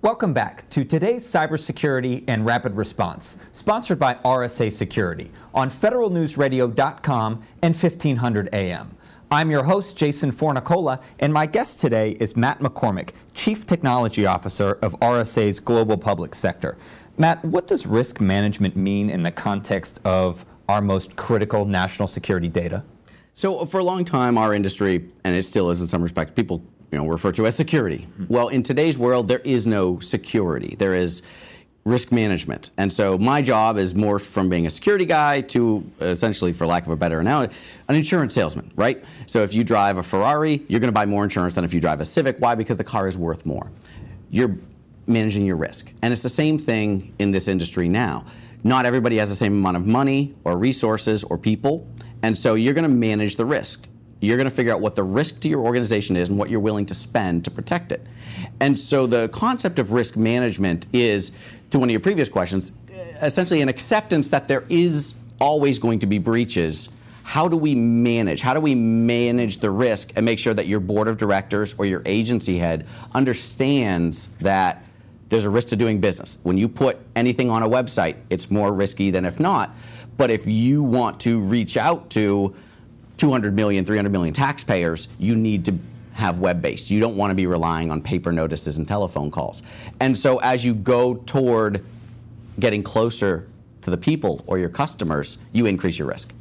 Welcome back to today's Cybersecurity and Rapid Response, sponsored by RSA Security on federalnewsradio.com and 1500 AM. I'm your host, Jason Fornicola, and my guest today is Matt McCormack, Chief Technology Officer of RSA's Global Public Sector. Matt, what does risk management mean in the context of our most critical national security data? So for a long time, our industry, and it still is in some respects, people you know, refer to as security. Mm-hmm. Well, in today's world, there is no security. There is risk management. And so my job is more from being a security guy to essentially, for lack of a better analogy, an insurance salesman, right? So if you drive a Ferrari, you're going to buy more insurance than if you drive a Civic. Why? Because the car is worth more. You're managing your risk. And it's the same thing in this industry now. Not everybody has the same amount of money or resources or people, and so you're going to manage the risk. You're going to figure out what the risk to your organization is and what you're willing to spend to protect it. And so the concept of risk management is, to one of your previous questions, essentially an acceptance that there is always going to be breaches how do we manage? How do we manage the risk and make sure that your board of directors or your agency head understands that there's a risk to doing business. When you put anything on a website, it's more risky than if not. But if you want to reach out to 200 million, 300 million taxpayers, you need to have web based. You don't want to be relying on paper notices and telephone calls. And so as you go toward getting closer to the people or your customers, you increase your risk.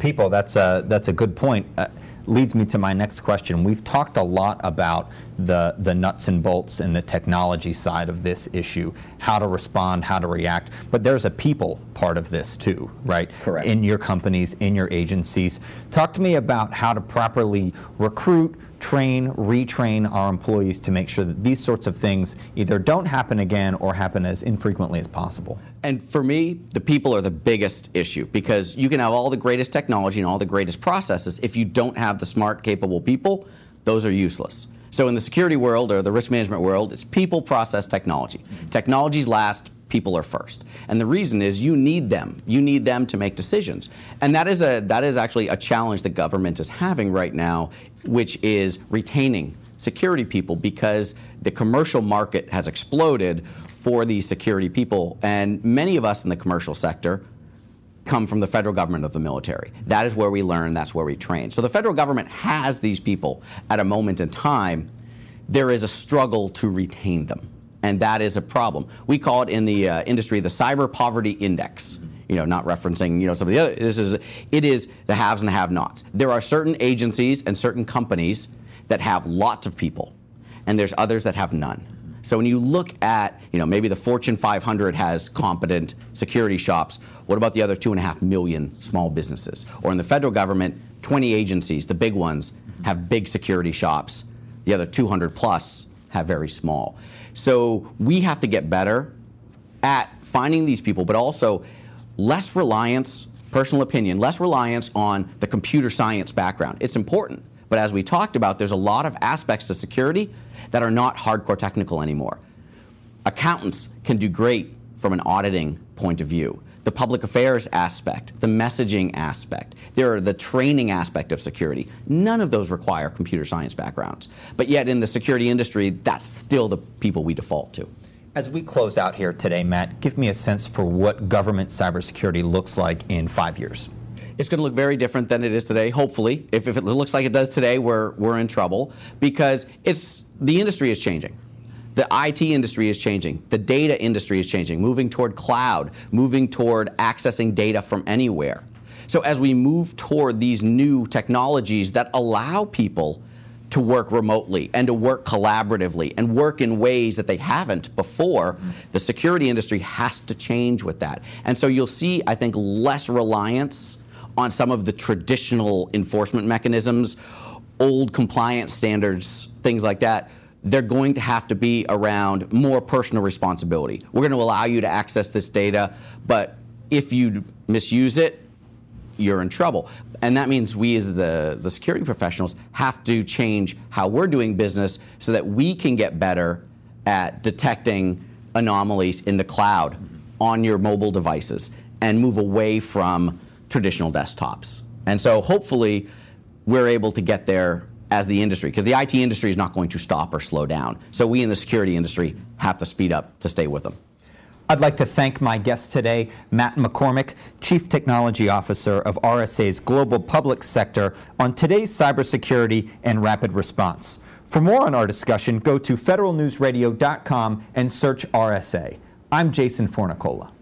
People, that's a, that's a good point. Uh, leads me to my next question. We've talked a lot about the, the nuts and bolts and the technology side of this issue, how to respond, how to react, but there's a people part of this too, right? Correct. In your companies, in your agencies. Talk to me about how to properly recruit, train, retrain our employees to make sure that these sorts of things either don't happen again or happen as infrequently as possible? And for me, the people are the biggest issue because you can have all the greatest technology and all the greatest processes. If you don't have the smart, capable people, those are useless. So in the security world or the risk management world, it's people, process, technology. Technologies last, people are first. And the reason is you need them. You need them to make decisions. And that is a that is actually a challenge the government is having right now, which is retaining security people because the commercial market has exploded for these security people and many of us in the commercial sector come from the federal government of the military. That is where we learn, that's where we train. So the federal government has these people at a moment in time. There is a struggle to retain them and that is a problem. We call it in the uh, industry the cyber poverty index. You know, not referencing you know some of the other. This is it is the haves and the have-nots. There are certain agencies and certain companies that have lots of people, and there's others that have none. So when you look at, you know, maybe the Fortune 500 has competent security shops. What about the other two and a half million small businesses? Or in the federal government, 20 agencies, the big ones, have big security shops. The other 200 plus have very small. So we have to get better at finding these people, but also less reliance, personal opinion, less reliance on the computer science background. It's important. But as we talked about, there's a lot of aspects to security that are not hardcore technical anymore. Accountants can do great from an auditing point of view the public affairs aspect, the messaging aspect, there are the training aspect of security. None of those require computer science backgrounds. But yet in the security industry, that's still the people we default to. As we close out here today, Matt, give me a sense for what government cybersecurity looks like in five years. It's going to look very different than it is today, hopefully. If, if it looks like it does today, we're, we're in trouble because it's, the industry is changing. The IT industry is changing. The data industry is changing, moving toward cloud, moving toward accessing data from anywhere. So as we move toward these new technologies that allow people to work remotely and to work collaboratively and work in ways that they haven't before, the security industry has to change with that. And so you'll see, I think, less reliance on some of the traditional enforcement mechanisms, old compliance standards, things like that they're going to have to be around more personal responsibility. We're going to allow you to access this data, but if you misuse it, you're in trouble. And that means we as the, the security professionals have to change how we're doing business so that we can get better at detecting anomalies in the cloud on your mobile devices and move away from traditional desktops. And so hopefully we're able to get there as the industry because the IT industry is not going to stop or slow down. So we in the security industry have to speed up to stay with them. I'd like to thank my guest today, Matt McCormack, Chief Technology Officer of RSA's Global Public Sector, on today's cybersecurity and rapid response. For more on our discussion, go to federalnewsradio.com and search RSA. I'm Jason Fornicola.